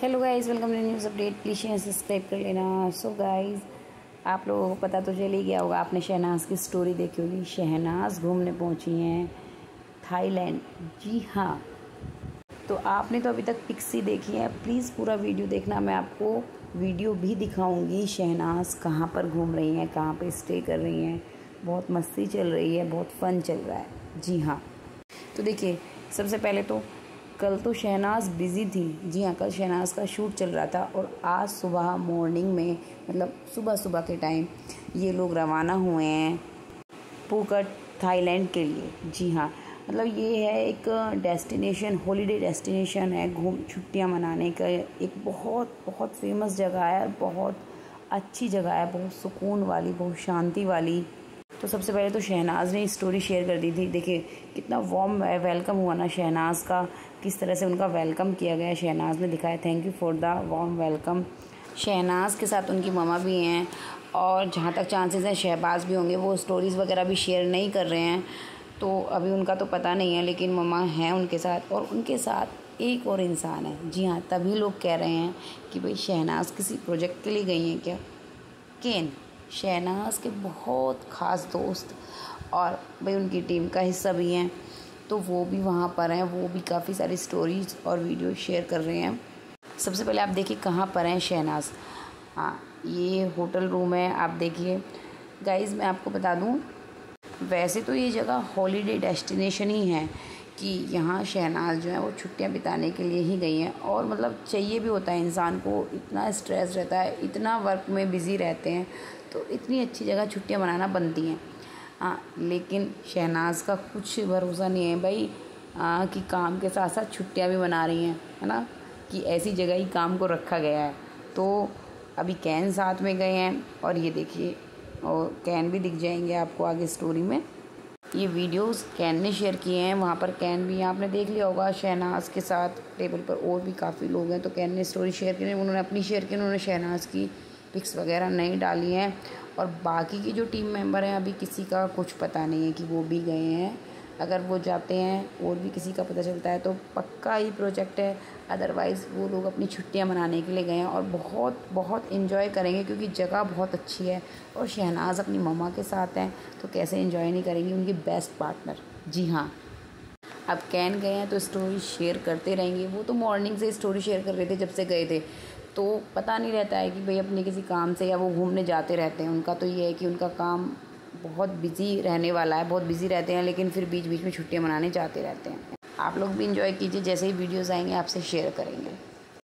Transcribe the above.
Hello guys welcome to news update please share subscribe कर लेना। So guys आप लोगों को पता तो चल ही गया होगा, आपने शहनाज की स्टोरी देखी होगी। शहनाज घूमने पहुँची हैं थाईलैंड। जी हाँ। तो आपने तो अभी तक पिक्स देखी है। प्लीज़ पूरा वीडियो देखना। मैं आपको वीडियो भी दिखाऊँगी, शहनाज कहाँ पर घूम रही हैं, कहाँ पर स्टे कर रही हैं। बहुत मस्ती चल रही है, बहुत फ़न चल रहा है। जी हाँ। तो देखिए, सबसे पहले तो कल तो शहनाज बिज़ी थी। जी हाँ कल शहनाज का शूट चल रहा था और आज सुबह मॉर्निंग में मतलब सुबह सुबह के टाइम ये लोग रवाना हुए हैं पुकट थाईलैंड के लिए। जी हाँ मतलब ये है एक डेस्टिनेशन हॉलीडे डेस्टिनेशन है घूम, छुट्टियाँ मनाने का। एक बहुत बहुत फ़ेमस जगह है, बहुत अच्छी जगह है, बहुत सुकून वाली, बहुत शांति वाली। तो सबसे पहले तो शहनाज ने स्टोरी शेयर कर दी थी। देखिए, कितना वार्म वेलकम हुआ ना शहनाज का, किस तरह से उनका वेलकम किया गया। शहनाज ने दिखाया thank you for the warm welcome Shehnaz के साथ उनकी ममा भी हैं और जहाँ तक चांसेस हैं, शहबाज भी होंगे। वो स्टोरीज़ वगैरह भी शेयर नहीं कर रहे हैं तो अभी उनका तो पता नहीं है, लेकिन ममा हैं उनके साथ और उनके साथ एक और इंसान है। जी हाँ तभी लोग कह रहे हैं कि भाई शहनाज किसी प्रोजेक्ट के लिए गई हैं क्या? केन शहनाज के बहुत ख़ास दोस्त और भाई उनकी टीम का हिस्सा भी हैं। तो वो भी वहाँ पर हैं, वो भी काफ़ी सारी स्टोरीज और वीडियो शेयर कर रहे हैं। सबसे पहले आप देखिए कहाँ पर हैं शहनाज। हाँ ये होटल रूम है, आप देखिए। गाइज़ मैं आपको बता दूँ, वैसे तो ये जगह हॉलीडे डेस्टिनेशन ही है। कि यहाँ शहनाज जो है वो छुट्टियाँ बिताने के लिए ही गई हैं। और मतलब चाहिए भी होता है इंसान को इतना स्ट्रेस रहता है इतना वर्क में बिज़ी रहते हैं तो इतनी अच्छी जगह छुट्टियाँ मनाना बनती हैं। हाँ लेकिन शहनाज का कुछ भरोसा नहीं है भाई आ, कि काम के साथ साथ छुट्टियाँ भी मना रही हैं है ना? कि ऐसी जगह ही काम को रखा गया है। तो अभी कैन साथ में गए हैं और ये देखिए और कैन भी दिख जाएँगे आपको आगे स्टोरी में। ये वीडियोस कैन ने शेयर किए हैं, वहाँ पर कैन भी आपने देख लिया होगा, शहनाज के साथ टेबल पर और भी काफ़ी लोग हैं तो कैन ने स्टोरी शेयर की, उन्होंने अपनी शेयर की, उन्होंने शहनाज की पिक्स वगैरह नहीं डाली हैं। और बाकी की जो टीम मेंबर हैं, अभी किसी का कुछ पता नहीं है कि वो भी गए हैं। अगर वो जाते हैं, और भी किसी का पता चलता है तो पक्का ही प्रोजेक्ट है। अदरवाइज़ वो लोग अपनी छुट्टियाँ मनाने के लिए गए हैं और बहुत बहुत इन्जॉय करेंगे, क्योंकि जगह बहुत अच्छी है और शहनाज अपनी ममा के साथ हैं तो कैसे इन्जॉय नहीं करेंगी उनकी बेस्ट पार्टनर जी हाँ। अब कैन गए हैं तो स्टोरी शेयर करते रहेंगे। वो तो मॉर्निंग से स्टोरी शेयर कर रहे थे, जब से गए थे। तो पता नहीं रहता है कि भाई अपने किसी काम से या वो घूमने जाते रहते हैं, उनका तो ये है कि उनका काम बहुत बिज़ी रहने वाला है, बहुत बिज़ी रहते हैं, लेकिन फिर बीच बीच में छुट्टियाँ मनाने जाते रहते हैं। आप लोग भी इंजॉय कीजिए, जैसे ही वीडियोज़ आएँगे, आपसे शेयर करेंगे।